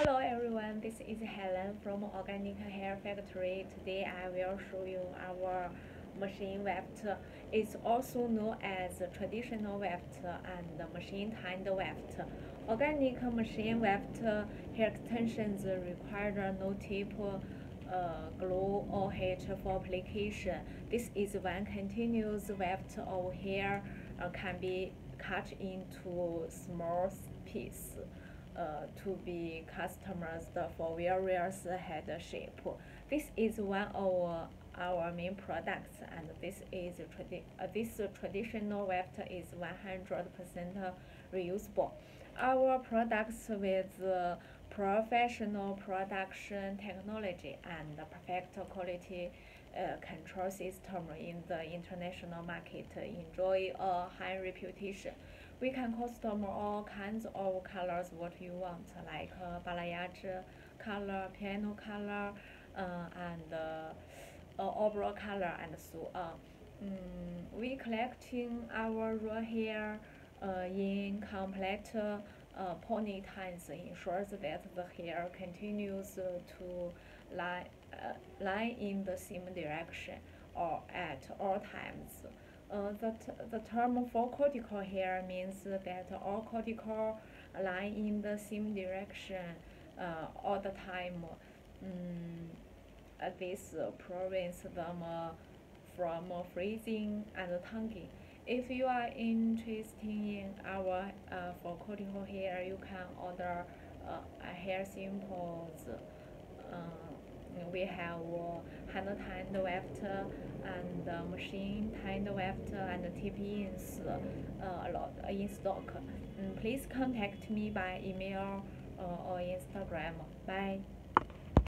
Hello everyone, this is Helen from Organic Hair Factory. Today I will show you our machine weft. It's also known as traditional weft and machine tanned weft. Organic machine weft hair extensions require no tip, uh, glue or heat for application. This is when continuous weft of hair uh, can be cut into small pieces. Uh, to be customized for various head shape. This is one of our main products and this is tradi uh, this traditional weft is 100% reusable. Our products with uh, professional production technology and perfect quality uh, control system in the international market enjoy a high reputation. We can custom all kinds of colors what you want, like uh, balayage color, piano color, uh, and uh, overall color, and so on. Mm, we collecting our raw hair uh, in complete uh, pony ties ensures that the hair continues to lie, uh, lie in the same direction or at all times. Uh, the, the term for cuticle hair means that all cuticle lie in the same direction uh, all the time. Um, this prevents them from freezing and tonguing. If you are interested in our uh, full cuticle hair, you can order uh, hair samples. Uh, we have hand tanned weft and uh, machine tanned weft and tape-ins uh, a lot in stock. Please contact me by email or Instagram. Bye.